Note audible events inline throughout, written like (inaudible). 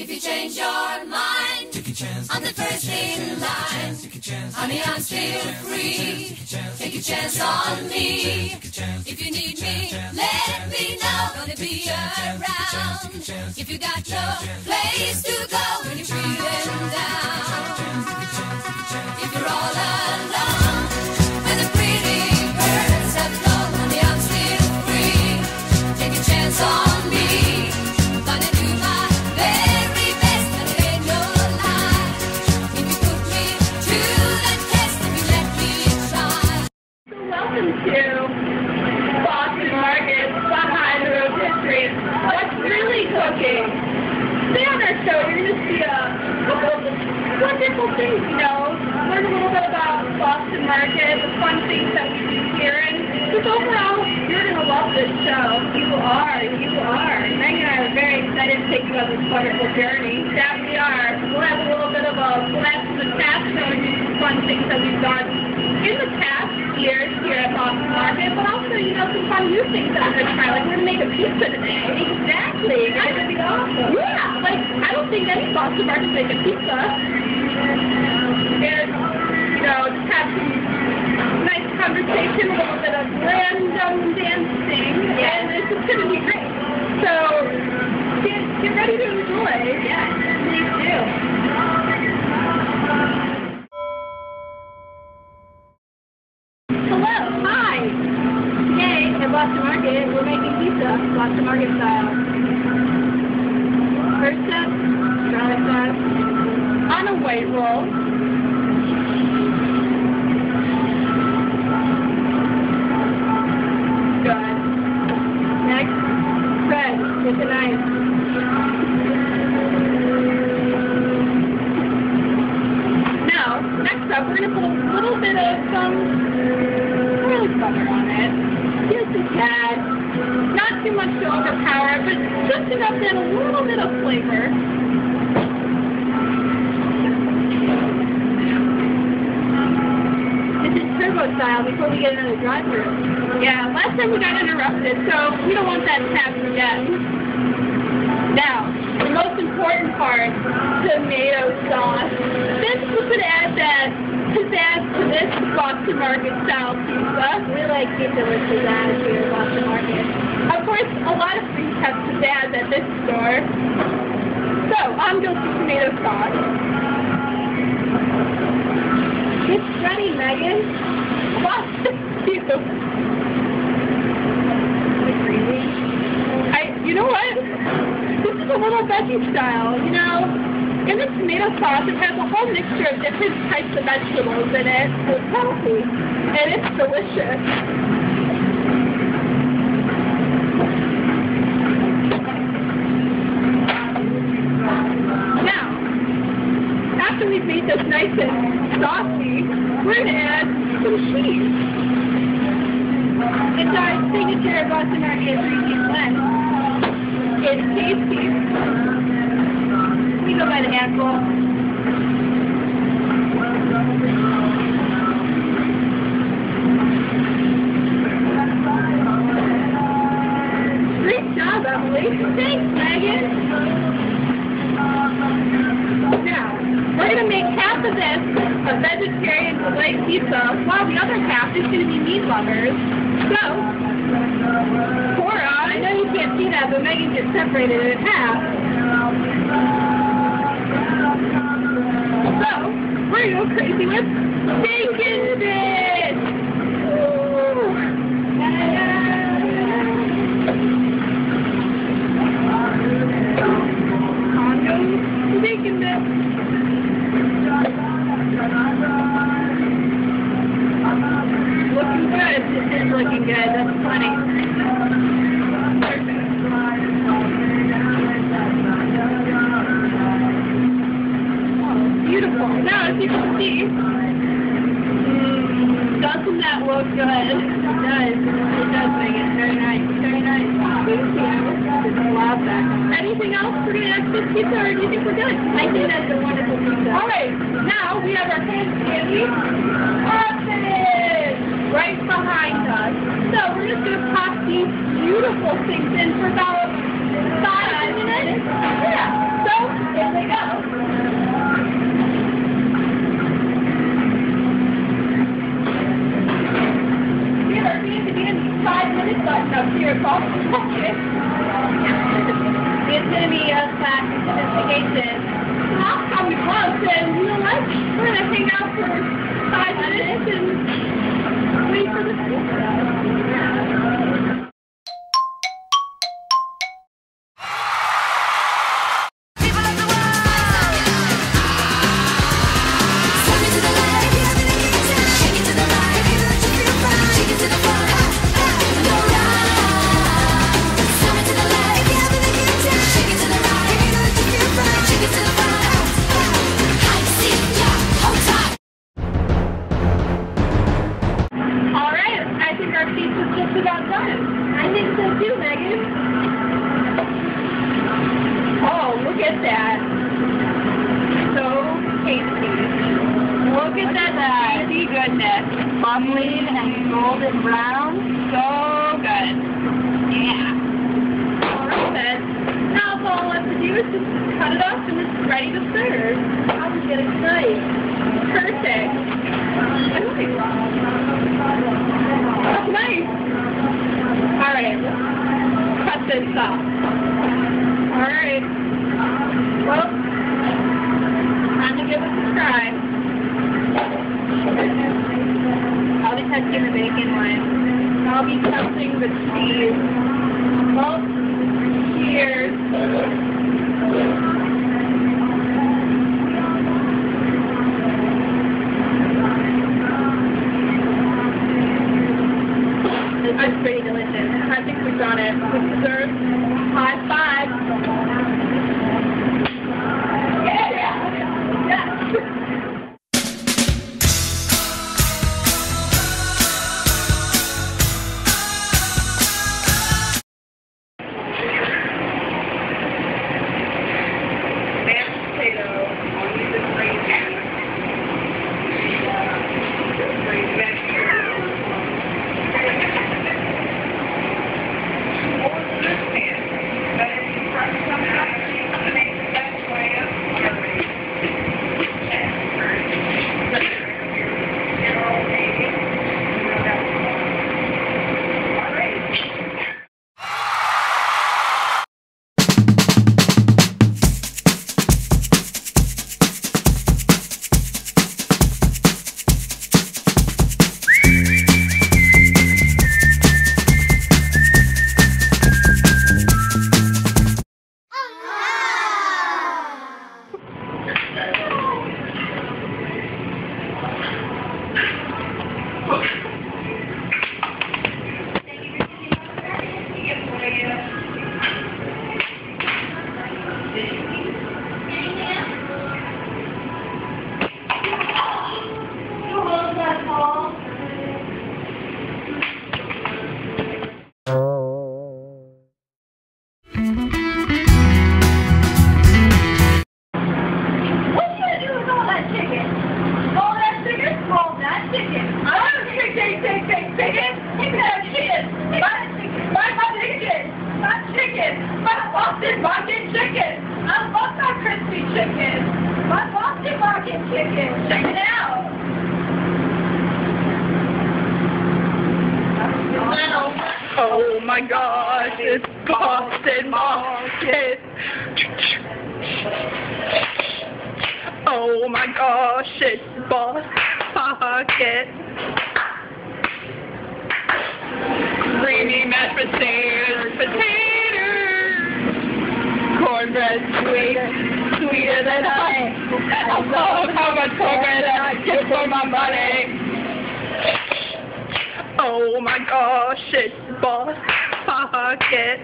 If you change your mind Take a chance. on the first in line, Take a chance. honey, I'm still free. Take a chance on me. Take a chance. If you need me, let me know. Gonna be around. If you got no place to go when you're feeling down. To Boston Market behind the rotisserie. What's really cooking? Today on our show, you're going to see a of wonderful things, you know, learn a little bit about Boston Market, the fun things that we do here, and just overall, you're going to love this show. You are, you are. Meg and I are very excited to take you on this wonderful journey. That we are. We'll have a little bit of a blast from the past, showing you some fun things that we've done in the past years here at Boston Market, but also, you know, some fun new things that I'm going to try. Like, we're going to make a pizza today. Exactly. That's going to be awesome. Yeah. Like, I don't think any Boston Market make a pizza. And, you know, just have some nice conversation, a little bit of random dancing, and it's just going to be great. So, get, get ready to enjoy. Yes, please do. Making pizza, Boston Market style. First step, garlic sauce on a white roll. Good. Next, bread with a knife. Now, next up, we're going to put a little bit of some garlic butter on it. Just a tad. Not too much to overpower but just enough to add a little bit of flavor. This is turbo style before we get another drive-through. Yeah, last time we got interrupted, so we don't want that to happen again. Now, the most important part, tomato sauce. This we could add that pizzazz to this Boston Market style pizza. We like pizza with pizzazz here at Boston Market. Course, a lot of things have pizzazz at this store. So, I'm going to tomato sauce. It's ready, Megan. Watch you. I, you know what? This is a little veggie style, you know. In the tomato sauce, it has a whole mixture of different types of vegetables in it. So it's healthy. And it's delicious. Now, after we've made this nice and saucy, we're going to add some cheese. It's our signature Boston Market three-cheese blend. It's tasty. We go by the handful. Great job, Emily. Thanks, Megan. Now, we're going to make half of this a vegetarian delight pizza, while the other half is going to be meat lovers. So, Cora, I know you can't see that, but Megan just separated it in half. So, we're going to go crazy with bacon bits! Good. That's funny. Beautiful. Now, as you can see, mm, doesn't that look good? It does. It does make it very nice. Very nice. Thank you. Love that. Anything else to add this pizza, or do you think we're good? I think that's a wonderful pizza. All right. Now we have our hand candy. Muffins! right behind us. So we're just going to pop these beautiful things in for about five minutes. Yeah. So here they go. Five minutes left up here, Paul. it's (laughs) going to be a class of sophistication. I'll come close and you know what? We're going to hang out for just about done. I think so too, Megan. Oh, look at that. So tasty. Look at that tasty goodness. Bubbly and golden brown. So good. Yeah. All right then. Now all left to do is just cut it up and it's ready to serve. I'll just get it nice. Perfect. Okay. That's nice. All right. Cut this up. All right. Well, time to give it a try. I'll be testing the bacon one. I'll be testing the cheese. Well, cheers. This is pretty delicious. I think we've got it. What Boston market chicken. I love my crispy chicken. My Boston market chicken. Check it out. Oh my gosh, it's Boston Market. Oh my gosh, it's Boston Market. Creamy mashed potatoes, potatoes. Cornbread sweet, sweeter than. (laughs) I love oh, how much cornbread I get for my money. Oh my gosh, it's Boss Pocket.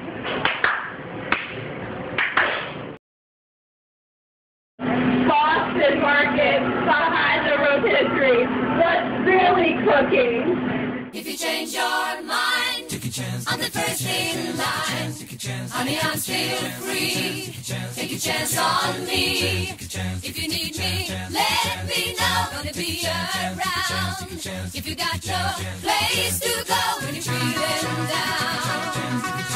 Boston market behind the rotisserie. What's really cooking? Honey, I'm still free. Take a chance on me. If you need me, let me know. Gonna be around. If you got no place to go when you're feeling down.